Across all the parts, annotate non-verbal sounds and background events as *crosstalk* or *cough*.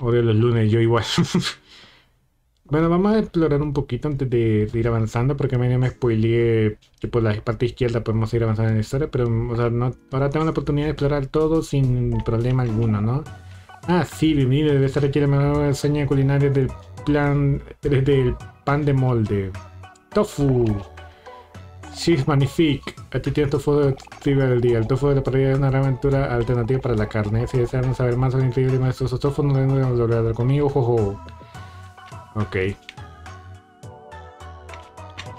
Odio los lunes, yo igual. *laughs* bueno, vamos a explorar un poquito antes de, ir avanzando, porque me, me spoileé que por la parte izquierda podemos ir avanzando en la historia, pero o sea, no, ahora tengo la oportunidad de explorar todo sin problema alguno, ¿no? Ah, sí, bienvenido, debe estar aquí la mejor enseña culinaria del plan, del pan de molde. Tofu. Sí, magnifique. Aquí tienes tofu de del día. El tofu de la parrilla es una gran aventura alternativa para la carne. Si desean saber más sobre increíble y majestuoso tofu, no deben hablar conmigo, jojo. Ok.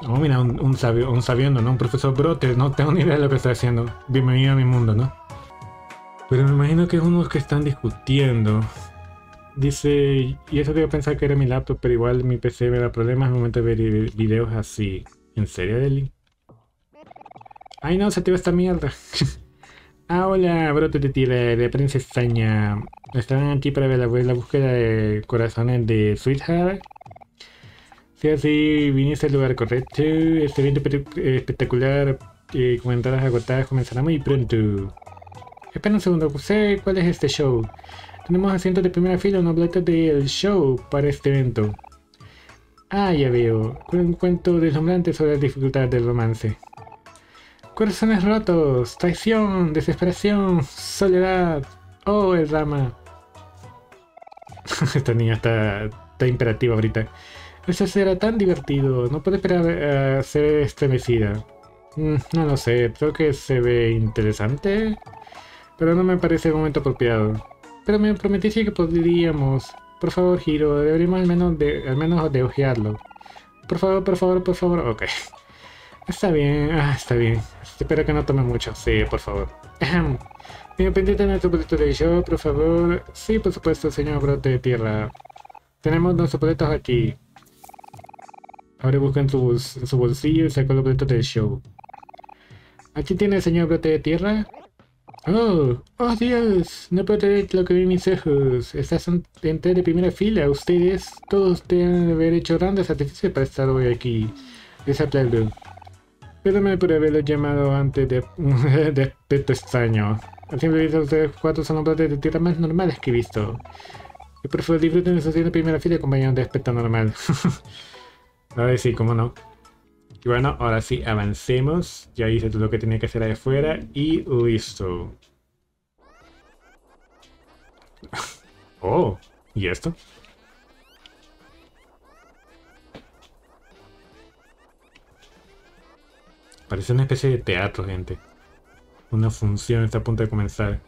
Oh, mira, un, sabio, un sabiendo, ¿no? Un profesor brote, no tengo ni idea de lo que está haciendo. Bienvenido a mi mundo, ¿no? Pero me imagino que es unos que están discutiendo. Dice, y eso que yo pensaba que era mi laptop, pero igual mi PC me da problemas al momento de ver videos así. ¿En serio, Deli? Ay no, se te va esta mierda. *laughs* ah, hola, brote de tierra de princesaña. Estaban aquí para ver la, búsqueda de corazones de Sweetheart. Si así viniste al lugar correcto, este evento espectacular, eh, comentadas agotadas comenzará muy pronto. Espera un segundo, sé cuál es este show. Tenemos asientos de primera fila, una boletos del show para este evento. Ah, ya veo. Un cuento deslumbrante sobre las dificultades del romance. Corazones rotos, traición, desesperación, soledad. Oh, el drama. *laughs* Esta niña está, está imperativa ahorita. Eso será tan divertido. No puedo esperar a ser estremecida. Mm, no lo sé, creo que se ve interesante pero no me parece el momento apropiado. Pero me prometiste que podríamos. Por favor, Hiro, deberíamos al menos de, al menos de ojearlo. Por favor, por favor, por favor. Ok. Está bien, ah, está bien. Espero que no tome mucho. Sí, por favor. ¿Me pendiente en nuestro boleto de show, por favor? Sí, por supuesto, señor brote de tierra. Tenemos nuestros boletos aquí. Ahora busca en su, en bolsillo y saca los boletos del show. Aquí tiene el señor brote de tierra. Oh, oh Dios, no puedo creer lo que vi mis ojos. Estás entre de primera fila. Ustedes, todos deben haber hecho grandes sacrificios para estar hoy aquí. Les aplaudo. Perdóname por haberlo llamado antes de, *laughs* de aspecto extraño. Al simple vista, ustedes cuatro son los de tierra más normales que he visto. Y por favor disfruten de su de primera fila acompañados de aspecto normal. *laughs* A ver, sí, cómo no. Y bueno, ahora sí, avancemos. Ya hice todo lo que tenía que hacer ahí afuera y listo. *laughs* oh, ¿y esto? Parece una especie de teatro, gente. Una función está a punto de comenzar.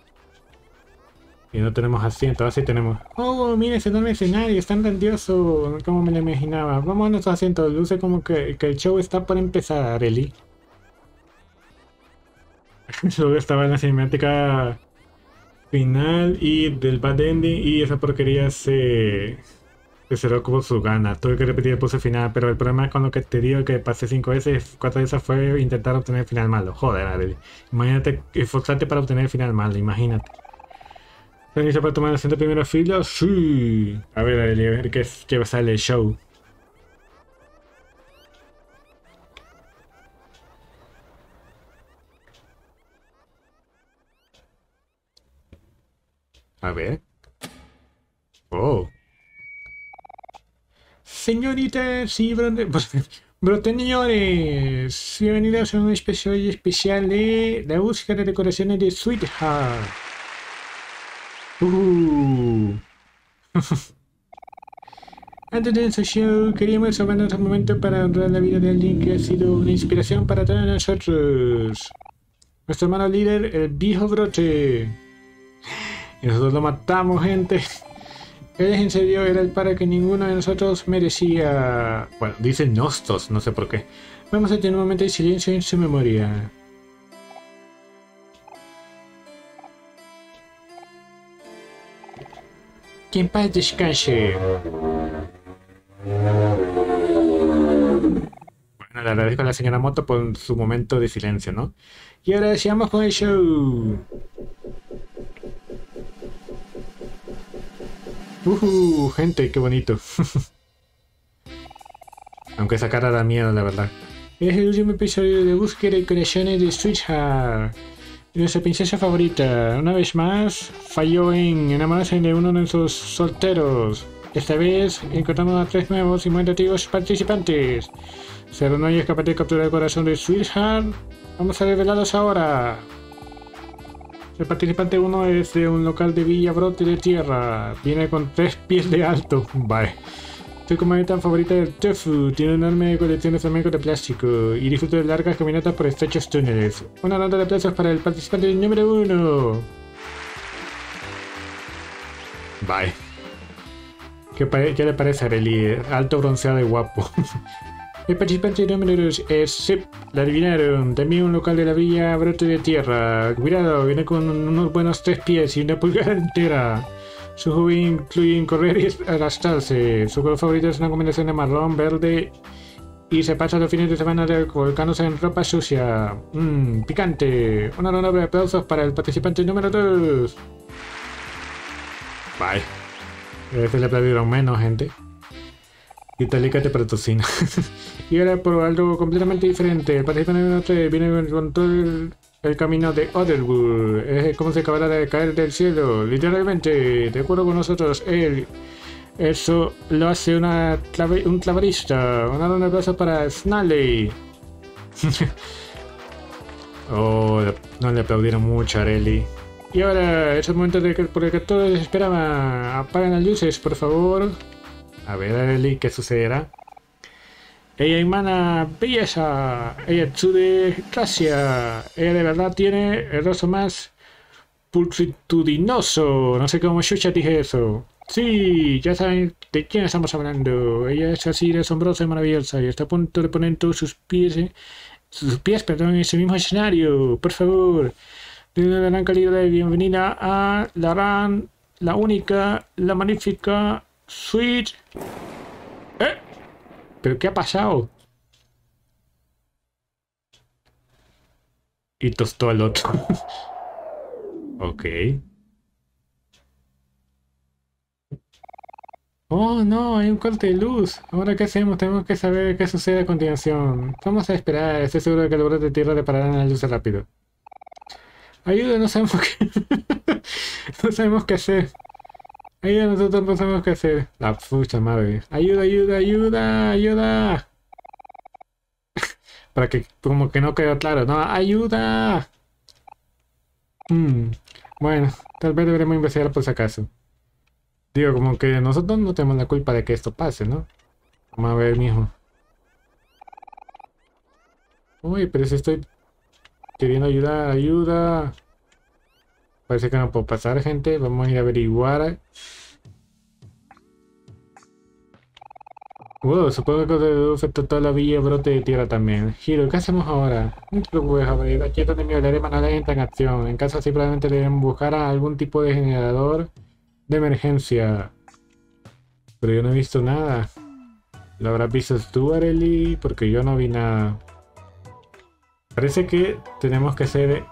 Y no tenemos asiento, así tenemos. Oh, mira ese enorme escenario, es tan grandioso como me lo imaginaba. Vamos a nuestro asiento, luce como que, el show está por empezar, Areli. Solo *laughs* estaba en la cinemática final y del bad ending y esa porquería se, se cerró como su gana. Tuve que repetir el pose final, pero el problema con lo que te digo que pasé cinco veces, cuatro veces fue intentar obtener el final malo. Joder, Areli. Imagínate esforzarte para obtener el final malo, imagínate. ¿Permiso para tomar asiento primera fila? Sí. A ver, a ver qué, qué salir el show. A ver. Oh. Señoritas y *laughs* broteñores, bienvenidos a un especial especial de la búsqueda de decoraciones de Sweetheart. Uh. *laughs* Antes de ese show, queríamos tomarnos un momento para honrar la vida de alguien que ha sido una inspiración para todos nosotros. Nuestro hermano líder, el viejo brote. Y nosotros lo matamos, gente. Él en serio era el para que ninguno de nosotros merecía. Bueno, dice Nostos, no sé por qué. Vamos a tener un momento de silencio en su memoria. Que en paz descanse. Bueno, le agradezco a la señora Moto por su momento de silencio, ¿no? Y ahora sigamos con el show. Uh, gente, qué bonito. *laughs* Aunque esa cara da miedo, la verdad. Es el último episodio de Búsqueda y Conexiones de Switchheart. Nuestra princesa favorita, una vez más, falló en enamorarse de uno de sus solteros. Esta vez encontramos a tres nuevos y muy atractivos participantes. ¿Será no es capaz de capturar el corazón de Sweetheart? Vamos a revelaros ahora. El participante 1 es de un local de Villa Brote de Tierra. Viene con tres pies de alto. Vale. Su comandante favorita del tofu. Tiene una enorme colección de flamencos de plástico y disfruta de largas caminatas por estrechos túneles. Una ronda de aplausos para el participante número 1. Bye. ¿Qué, ¿Qué, le parece a Arely? Alto, bronceado y guapo. *laughs* El participante número 2 es Sip, la adivinaron. También un local de la villa brote de tierra. Cuidado, viene con unos buenos tres pies y una pulgada entera. Su hobby incluye correr y arrastrarse. Su color favorito es una combinación de marrón, verde y se pasa los fines de semana colocándose en ropa sucia. Mmm, picante. Una ronda de aplausos para el participante número 2. Bye. A veces le aplaudieron menos, gente. Itálica te patrocina. *laughs* y ahora por algo completamente diferente. El participante número 3 viene con todo el, camino de Otherwood. Es como si acabara de caer del cielo. Literalmente, de acuerdo con nosotros, él. Eso lo hace una un clavarista. Una ronda de para Snally. *laughs* oh, no le aplaudieron mucho a Areli. Y ahora es el momento de que, por el que todos esperaban. Apaguen las luces, por favor. A ver, Arely, ¿qué sucederá? Ella emana belleza. Ella exude gracia. Ella de verdad tiene el rostro más pulsitudinoso. No sé cómo Shusha dije eso. Sí, ya saben de quién estamos hablando. Ella es así de asombrosa y maravillosa y está a punto de poner todos sus pies, sus pies, perdón, en ese mismo escenario. Por favor, de una gran calidad de bienvenida a la gran, la única, la magnífica Switch. ¿Eh? ¿Pero qué ha pasado? Y tostó al otro. *laughs* ok. Oh, no, hay un corte de luz. Ahora, ¿qué hacemos? Tenemos que saber qué sucede a continuación. Vamos a esperar. Estoy seguro de que el borde de tierra reparará la luz rápido. Ayuda, no sabemos qué... *laughs* no sabemos qué hacer. Ayuda, nosotros no sabemos qué hacer. La pucha madre. Ayuda, ayuda, ayuda, ayuda. *laughs* Para que como que no quedó claro, ¿no? ¡Ayuda! Hmm. Bueno, tal vez deberemos investigar por si acaso. Digo, como que nosotros no tenemos la culpa de que esto pase, ¿no? Vamos a ver, mijo. Uy, pero si estoy queriendo ayudar, ayuda. Parece que no puedo pasar, gente. Vamos a ir a averiguar. Supongo que debe toda la villa brote de tierra también. Giro, ¿qué hacemos ahora? No te preocupes, joven. Aquí es donde mi olerema no entra en acción. En caso simplemente deben buscar algún tipo de generador de emergencia. Pero yo no he visto nada. ¿Lo habrás visto tú, Areli? Porque yo no vi nada. Parece que tenemos que hacer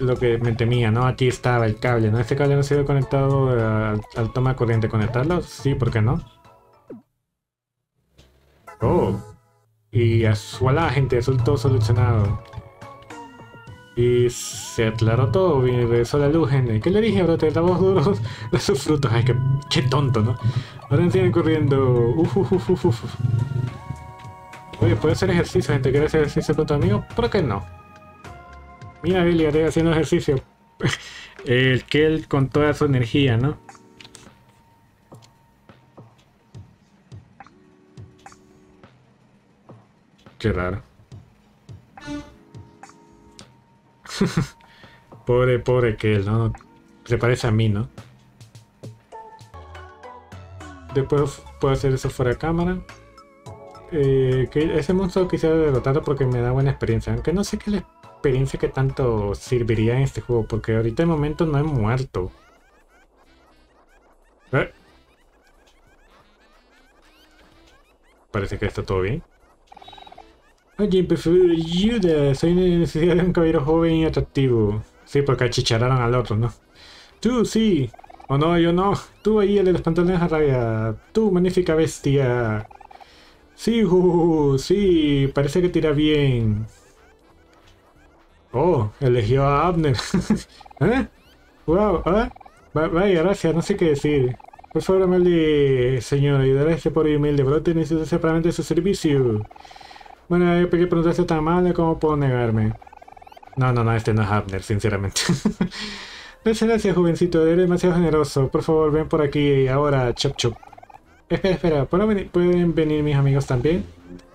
lo que me temía, ¿no? Aquí estaba el cable, ¿no? Este cable no ha sido conectado al, toma corriente. ¿Conectarlo? Sí, ¿por qué no? Oh. Y la gente, eso solucionado. Y se aclaró todo, regresó la luz, gente. ¿Qué le dije, bro? Te estamos duros *laughs* de sus frutos. Ay, qué, qué, tonto, ¿no? Ahora siguen corriendo. Uf, uf, uf, Oye, puede hacer ejercicio, gente. ¿Quiere hacer ejercicio con tu amigo? ¿Por qué no? Mira, Billy, estoy haciendo ejercicio. *laughs* El él con toda su energía, ¿no? Qué raro. *laughs* pobre, pobre él, ¿no? Se parece a mí, ¿no? Después puedo hacer eso fuera de cámara. Eh, que ese monstruo quisiera derrotarlo porque me da buena experiencia. Aunque no sé qué le experiencia que tanto serviría en este juego, porque ahorita de momento no he muerto. ¿Eh? Parece que está todo bien. Oye, favor, ayuda. Soy necesidad de un caballero joven y atractivo. Sí, porque achichararon al otro, ¿no? Tú, sí. O no, yo no. Tú ahí, el de los pantalones a rabia. Tú, magnífica bestia. Sí, uh, sí, parece que tira bien. Oh, eligió a Abner. *laughs* ¿Eh? Wow, ¿eh? Vaya, gracias, no sé qué decir. Por favor, amable señor, ayudará a este pobre humilde brote necesito separadamente su servicio. Bueno, hay que preguntarse tan amable como puedo negarme. No, no, no, este no es Abner, sinceramente. *laughs* Muchas gracias, jovencito, eres demasiado generoso. Por favor, ven por aquí ahora, chop chop. Espera, espera, ¿pueden venir mis amigos también?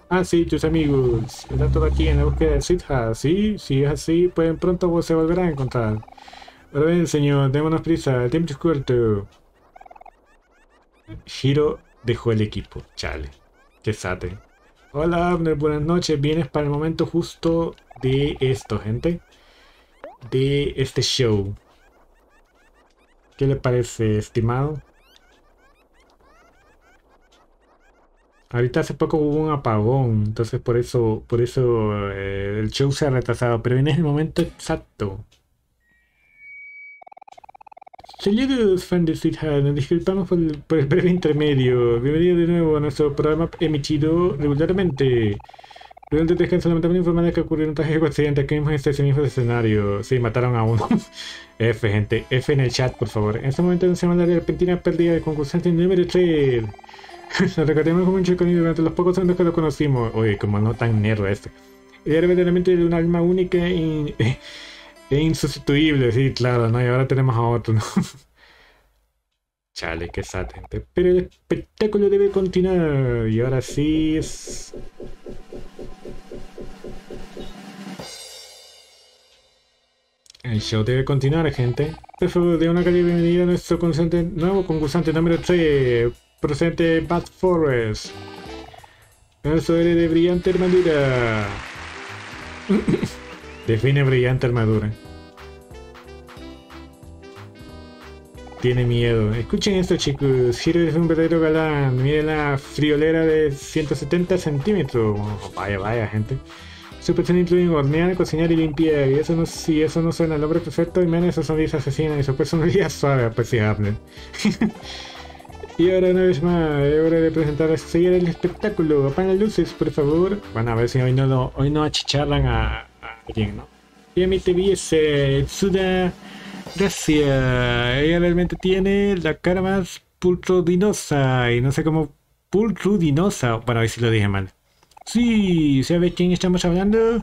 Ah, sí, tus amigos. Están todos aquí en la búsqueda de Sitha. Sí, si es así, pueden pronto se volverán a encontrar. Pero bien, señor, démonos prisa. El tiempo es corto. Hiro dejó el equipo. Chale. Qué sate. Hola, Abner. Buenas noches. Vienes para el momento justo de esto, gente. De este show. ¿Qué le parece, estimado? Ahorita hace poco hubo un apagón, entonces por eso, por eso eh, el show se ha retrasado, pero en el momento exacto. Saludos fan de Sweet nos disculpamos por el, breve intermedio. Bienvenido de nuevo a nuestro programa emitido regularmente. Durante el descanso lamentable informar que ocurrió un trágico accidente aquí mismo en este mismo escenario. Sí, mataron a uno. *laughs* F, gente. F en el chat, por favor. En este momento una semana de repentina pérdida de concursante número 3. *laughs* Nos recordemos como un chico durante los pocos años que lo conocimos. Oye, como no tan nerd este. Era verdaderamente de un alma única e, *laughs* e, insustituible. Sí, claro, ¿no? Y ahora tenemos a otro, ¿no? *laughs* Chale, qué sad, gente. Pero el espectáculo debe continuar. Y ahora sí es... El show debe continuar, gente. Por favor, de una calle bienvenida a nuestro concursante, nuevo concursante número 3, procedente Bad Forest. Eso eres de brillante armadura. *coughs* Define brillante armadura. Tiene miedo. Escuchen esto, chicos. Hiro es un verdadero galán. Miren la friolera de 170 centímetros. vaya, vaya, gente. Su persona incluye hornear, cocinar y limpiar. Y eso no, si eso no suena al hombre perfecto, y menos son sonrisa asesina y su personalidad *laughs* suave, apreciable. *laughs* y ahora una vez más, es hora de presentar a seguir el espectáculo. Apagan luces, por favor. Bueno, a ver si hoy no, hoy no achicharran a, a alguien, ¿no? Y a mi TV es Tsuda Gracias. Ella realmente tiene la cara más pultrudinosa. Y no sé cómo pultrudinosa. Bueno, a ver si lo dije mal. Sí, ¿sabe quién estamos hablando?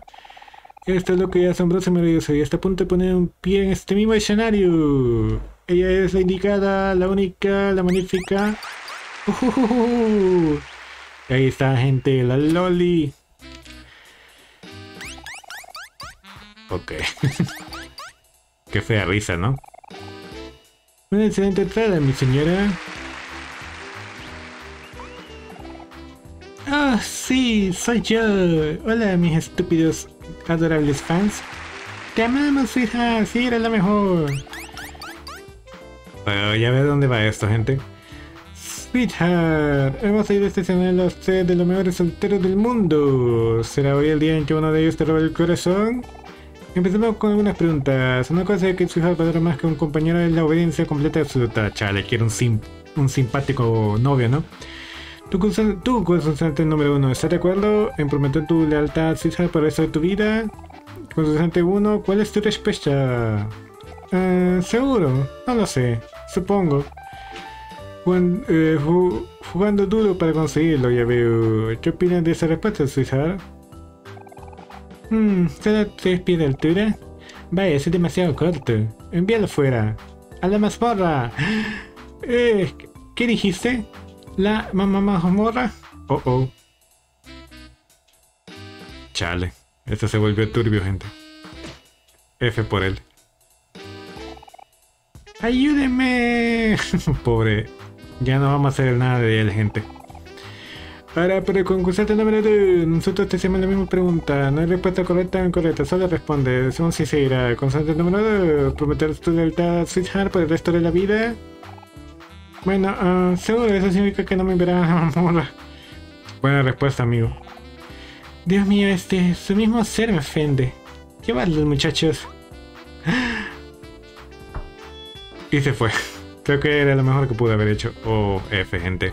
Esto es lo que asombroso me maravilloso y está a punto de poner un pie en este mismo escenario. Ella es la indicada, la única, la magnífica. ahí está, gente, la Loli. Ok. *laughs* Qué fea risa, ¿no? Una excelente entrada, mi señora. Ah, sí, soy yo. Hola, mis estúpidos, adorables fans. Te amamos, hija. Sí, eres la mejor. Bueno, ya ve dónde va esto, gente. Sweetheart, hemos ido a estacionar los tres de los mejores solteros del mundo. ¿Será hoy el día en que uno de ellos te roba el corazón? Empecemos con algunas preguntas. Una cosa es que Sweetheart valora más que un compañero es la obediencia completa absoluta. Chale, quiero un, sim un simpático novio, ¿no? Tu consultante número uno, ¿estás de acuerdo en prometer tu lealtad César por el resto de tu vida? Consultante 1, ¿cuál es tu respuesta? Uh, Seguro, no lo sé, supongo. Eh, jugando duro para conseguirlo, ya veo. ¿Qué opinas de esa respuesta, César? Hmm, ¿será tres pies de altura? Vaya, es demasiado corto. Envíalo fuera. ¡A la mazmorra! *gasps* Eh, ¿Qué dijiste? La mamá mazmorra. Oh oh. Chale. Esto se volvió turbio, gente. F por él. ¡Ayúdenme! *laughs* Pobre. Ya no vamos a hacer nada de él, gente. Ahora, pero el concursante número 2, nosotros te hacemos la misma pregunta. No hay respuesta correcta o incorrecta, solo responde. Somos sincera. Concursante número 2, prometer tu lealtad a por el resto de la vida. Bueno, uh, seguro eso significa que no me verán a *laughs* mamorra. Buena respuesta, amigo. Dios mío, este, su mismo ser me ofende. ¿Qué los muchachos? Y se fue. Creo que era lo mejor que pude haber hecho. Oh, F, gente.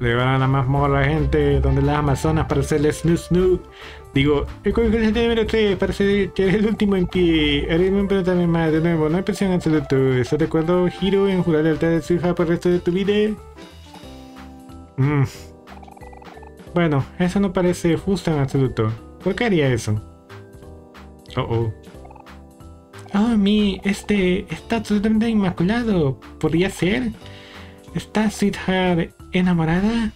Le van a la mazmorra, gente, donde las amazonas para hacerle snoo snoo. Digo, el coeficiente número 3 parece que es el último en que haré un también más de nuevo. No hay presión absoluta. ¿Estás de acuerdo, Giro, en jurar lealtad de su hija por el resto de tu vida? Mm. Bueno, eso no parece justo en absoluto. ¿Por qué haría eso? Oh, oh. Oh, mi, este está absolutamente inmaculado. ¿Podría ser? ¿Está Sweetheart enamorada?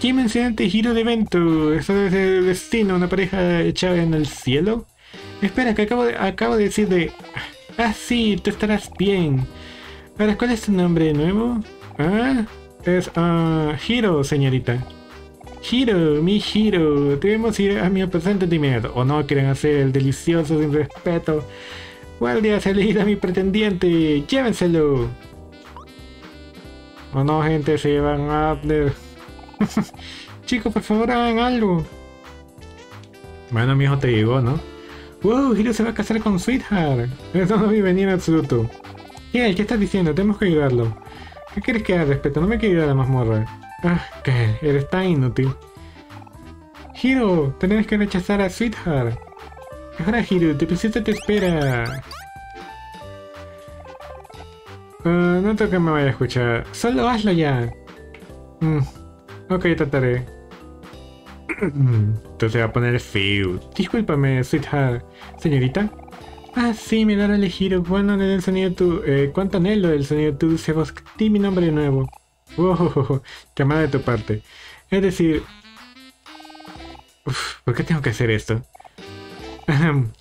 ¿Qué mencionante giro de evento? ¿Eso debe el destino? ¿Una pareja echada en el cielo? Espera, que acabo de, acabo de decir de... Ah, sí, tú estarás bien. Ahora, ¿cuál es tu nombre nuevo? Ah, es uh, Hiro, señorita. Hiro, mi Hiro, debemos ir a mi presente de ¿O no quieren hacer el delicioso sin respeto? Guardia, se a mi pretendiente, llévenselo. O no, gente, se llevan a. *laughs* Chicos, por favor, hagan algo. Bueno, mi hijo te llegó, ¿no? ¡Wow! Hiro se va a casar con Sweetheart. Eso no vi venir en absoluto. ¿Qué? ¿Qué estás diciendo? Tenemos que ayudarlo. ¿Qué quieres que haga respeto? No me quiero ir a la mazmorra. Ah, ¿qué? Eres tan inútil. Hiro, tenés que rechazar a Sweetheart. Ahora, Hiro, te pusiste te espera. Uh, no tengo que me vaya a escuchar. Solo hazlo ya. Mm, ok, trataré. *clears throat* Entonces va a poner feo. Discúlpame, Sweetheart. Señorita. Ah, sí, me dará a elegir. Bueno, en el sonido tu. Eh, ¿Cuánto anhelo el sonido tu voz? Di mi nombre de nuevo. Wow, llamada de tu parte. Es decir, Uf, ¿por qué tengo que hacer esto?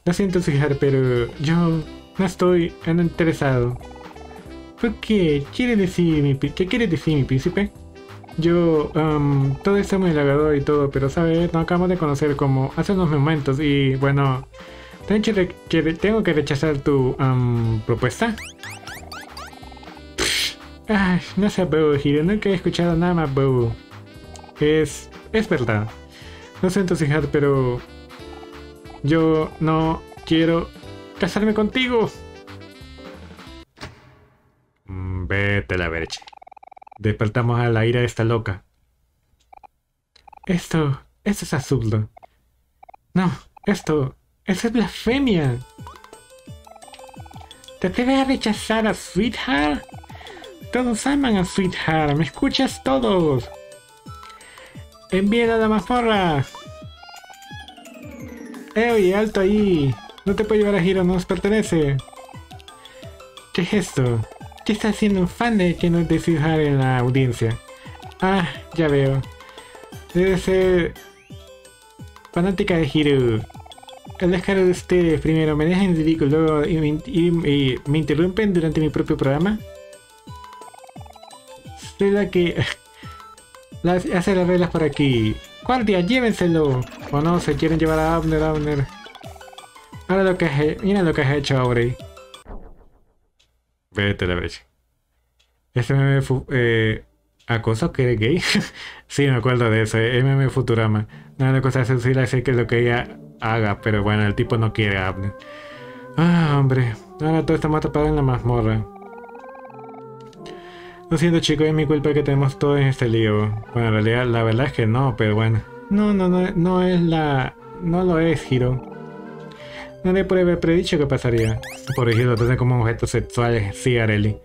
Lo siento, fijar, pero yo no estoy interesado. ¿Por qué? ¿Quiere decir mi, ¿Qué quiere decir mi príncipe? Yo, todo está muy halagador y todo, pero sabes, no acabamos de conocer como hace unos momentos y bueno, tengo que rechazar tu propuesta. Ay, no sé, bobo, Hiro, nunca he escuchado nada más bobo. Es, es verdad. No sé entusiasmar, pero yo no quiero casarme contigo. Mm, vete a la verche. Despertamos a la ira de esta loca. Esto, esto es absurdo. No, esto, eso es blasfemia. ¿Te atreves a rechazar a Sweetheart? Todos aman a Sweetheart, ¿me escuchas todos? ¡Envíen a la mazmorra! ¡Eh, oye, alto ahí! No te puedo llevar a Giro, no nos pertenece. ¿Qué es esto? ¿Qué está haciendo un fan de que no te fijar en la audiencia? Ah, ya veo. Debe ser fanática de Hiro. El descaro de ustedes primero me dejan ridículo y, y, me interrumpen durante mi propio programa. Soy la que *laughs* hace las velas por aquí. Guardia, llévenselo. O no, se quieren llevar a Abner, Abner. Mira lo que has, mira lo que has hecho, Aubrey. Vete la brecha. Este meme eh, ¿Acoso que eres gay? *laughs* sí, me acuerdo de eso. Eh, MM Futurama. No, la cosa es decir que lo que ella haga, pero bueno, el tipo no quiere a Abner. Ah, hombre. Ahora todo está atrapado en la mazmorra. Lo siento chicos, es mi culpa que tenemos todo en este lío. Bueno, en realidad la verdad es que no, pero bueno. No, no, no, no es la... No lo es, Hiro. Nadie puede haber predicho que pasaría. Por ejemplo, tiene como objetos sexuales, sí, Areli.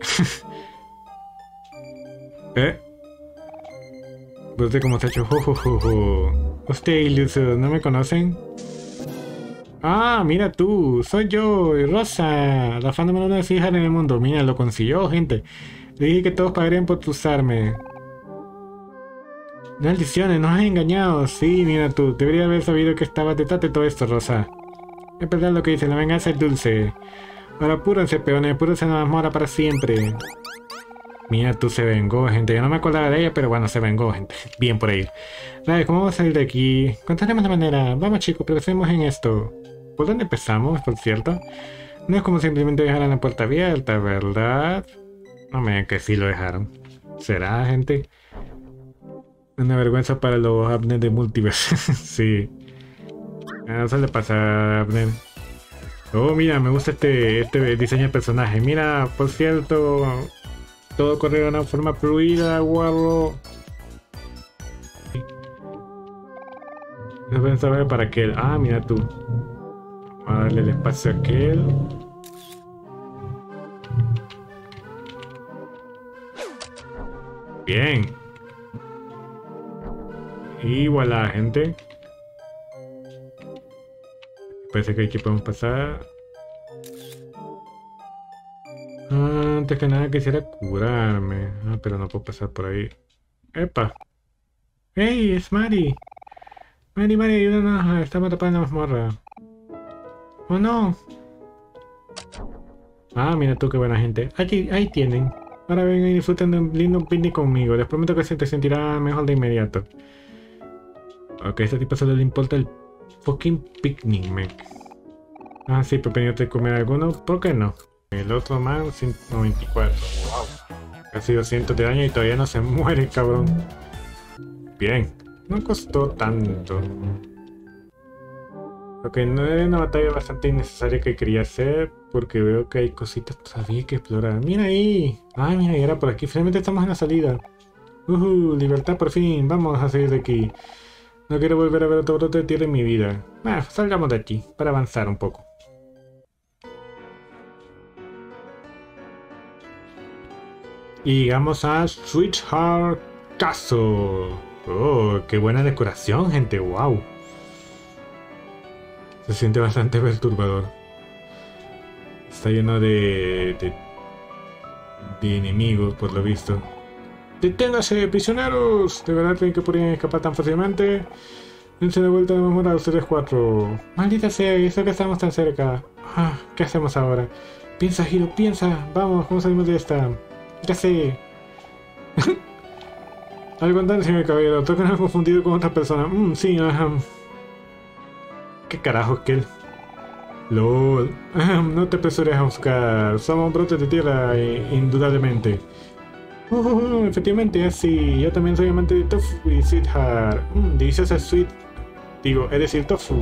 *laughs* ¿Eh? Usted como se ha hecho, Usted iluso, ¿no me conocen? Ah, mira tú, soy yo, Rosa, la fan número uno de hijas en el mundo. Mira, lo consiguió, gente. Le dije que todos pagarían por usarme. Maldiciones, nos has engañado. Sí, mira tú, debería haber sabido que estaba detrás de todo esto, Rosa. Es verdad lo que dice, la venganza es dulce. Ahora apúrense, peones, apúrense en la mazmorra para siempre. Mira, tú se vengó, gente. Yo no me acordaba de ella, pero bueno, se vengó, gente. Bien por ahí. Vale, ¿cómo vamos a salir de aquí? Contaremos la manera. Vamos, chicos, pensemos en esto. ¿Por dónde empezamos, por cierto? No es como simplemente dejar la puerta abierta, ¿verdad? No me que sí lo dejaron. ¿Será, gente? Una vergüenza para los Abner de Multiverse. *laughs* sí. No se le pasa a Abner. Oh, mira, me gusta este, este diseño de personaje. Mira, por cierto, todo corre de una forma fluida, guarro. No pensaba para aquel. Ah, mira tú. Vamos a darle el espacio a aquel. Bien. Y voilà, gente. Parece que aquí podemos pasar. Ah, antes que nada quisiera curarme. Ah, pero no puedo pasar por ahí. ¡Epa! ¡Hey! ¡Es Mari! Mari, Mari, ayúdanos. Estamos atrapados en la mazmorra. ¡Oh, no! Ah, mira tú qué buena gente. Aquí, ahí tienen. Ahora vengan y disfruten de un lindo picnic conmigo. Les prometo que se te sentirá mejor de inmediato. Ok, a este tipo solo le importa el fucking picnic, mec. Ah, sí, pero te comer alguno. ¿Por qué no? El otro man, 194. Wow. Casi 200 de daño y todavía no se *laughs* muere, cabrón. Bien. No costó tanto. Ok, no era una batalla bastante innecesaria que quería hacer porque veo que hay cositas todavía que explorar. ¡Mira ahí! ¡Ah, mira! Y era por aquí. Finalmente estamos en la salida. ¡Uh! Libertad por fin. Vamos a salir de aquí. No quiero volver a ver otro brote de tierra en mi vida. Ah, salgamos de aquí, para avanzar un poco. Y llegamos a Sweetheart Castle. Oh, qué buena decoración, gente. Wow. Se siente bastante *laughs* perturbador. Está lleno de, de, de enemigos, por lo visto. ¡Deténgase, prisioneros! ¿De verdad creen que podrían escapar tan fácilmente? Dense de vuelta de memoria a ustedes cuatro. Maldita sea, y eso que estamos tan cerca. Ah, ¿Qué hacemos ahora? Piensa, Hiro, piensa. Vamos, ¿cómo salimos de esta? Ya sé. Al contrario, señor caballero, toca no confundido con otra persona. Mmm, sí, ajá. ¿Qué carajo es que? LOL. no te apresures a buscar. Somos brotes de tierra, indudablemente. Oh, efectivamente, así. Yo también soy amante de tofu y sweetheart. Mmm, deliciosa sweet. Digo, es decir, tofu.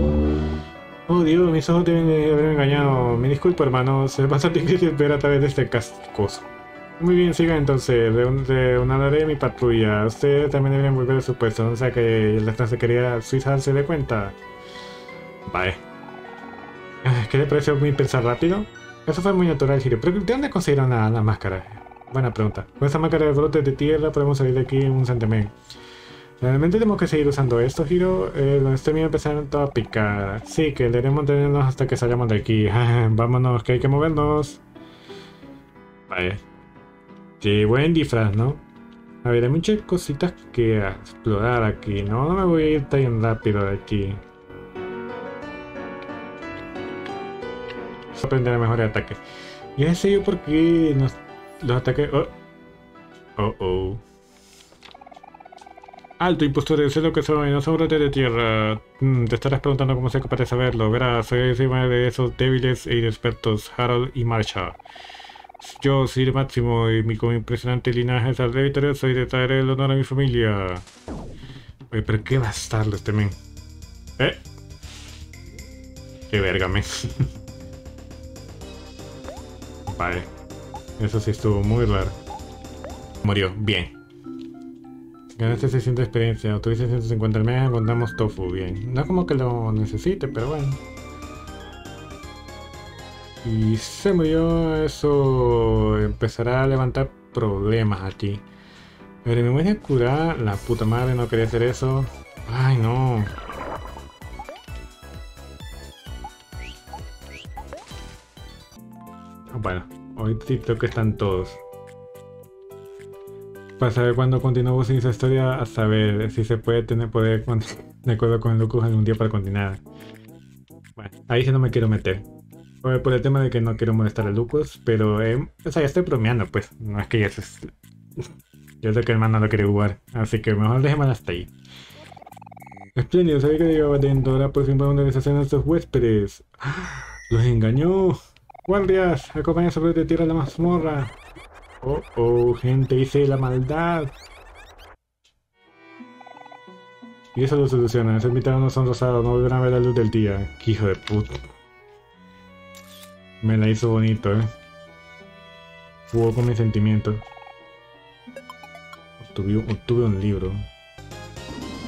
Oh Dios, mis ojos deben de haberme engañado. Me disculpo, hermanos. Es bastante difícil ver a través de este cascoso. Muy bien, siga entonces. Reunaré mi patrulla. Ustedes también deberían volver a su puesto. O sea que la quería Sweetheart se dé cuenta. Vale. ¿Qué le pareció mi pensar rápido? Eso fue muy natural, Giro. ¿Pero de dónde consiguieron la máscara? Buena pregunta. Con esta máscara de brotes de tierra podemos salir de aquí en un santiamén. Realmente tenemos que seguir usando esto, Giro. Eh, estoy empezando a picar. Sí, que debemos tenernos hasta que salgamos de aquí. *laughs* Vámonos, que hay que movernos. Vale. Qué buen disfraz, ¿no? A ver, hay muchas cositas que explorar aquí. No, no me voy a ir tan rápido de aquí. Aprender a mejorar ataque. Y es yo porque nos los ataques... Oh. Oh, oh. Alto, impostor, sé lo que soy, no son brotes de tierra. Mm, te estarás preguntando cómo soy capaz de saberlo. Verás, soy encima de esos débiles e inexpertos, Harold y Marsha. Yo, Sir Máximo, y mi impresionante linaje saldré victorioso y de traeré el honor a mi familia. Oye, pero qué bastardo este men. ¿Eh? Qué verga, men. *laughs* vale. Eso sí estuvo muy raro. Murió. Bien. Ganaste 600 experiencia. Obtuviste 150 al mes. Tofu. Bien. No como que lo necesite, pero bueno. Y se murió. Eso empezará a levantar problemas aquí. Pero me voy a curar. La puta madre no quería hacer eso. Ay, no. Bueno. Hoy TikTok están todos. Para saber cuándo continúo sin esa historia, a saber si se puede tener poder *laughs* de acuerdo con Lucas un día para continuar. Bueno, ahí sí no me quiero meter. Por el tema de que no quiero molestar a Lucas, pero eh, o sea, ya estoy bromeando, pues. No es que ya se... *laughs* Yo sé que el man no lo quiere jugar, así que mejor dejemos hasta ahí. Espléndido, sabía que llegaba dentro, ahora por fin podemos deshacer a nuestros huéspedes. *gasps* ¡Los engañó! Guardias, acompaña sobre de tierra la mazmorra. Oh, oh, gente, hice la maldad. Y eso lo soluciona. Esos invitados no son rosados, no volverán a ver la luz del día. Qué hijo de puta. Me la hizo bonito, eh. Jugó con mis sentimientos. Obtuve, un libro.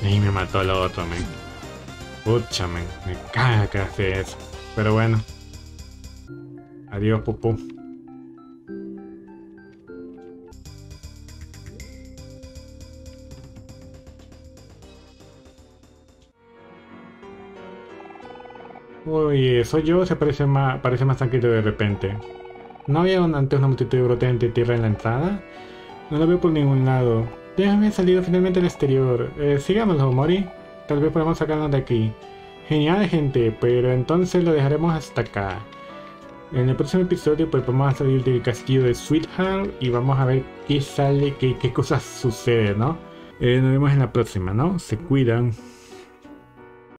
Y me mató al otro, man. Pucha, me, caga que hace eso. Pero bueno. Adiós, pupú. Uy, soy yo, se parece más, parece más tranquilo de repente. ¿No había antes una multitud de de tierra en la entrada? No lo veo por ningún lado. Déjame salir finalmente al exterior. Eh, sigámoslo, Mori. Tal vez podamos sacarnos de aquí. Genial, gente, pero entonces lo dejaremos hasta acá. En el próximo episodio pues vamos a salir del castillo de Sweetheart y vamos a ver qué sale, qué, qué cosas suceden, ¿no? Eh, nos vemos en la próxima, ¿no? Se cuidan.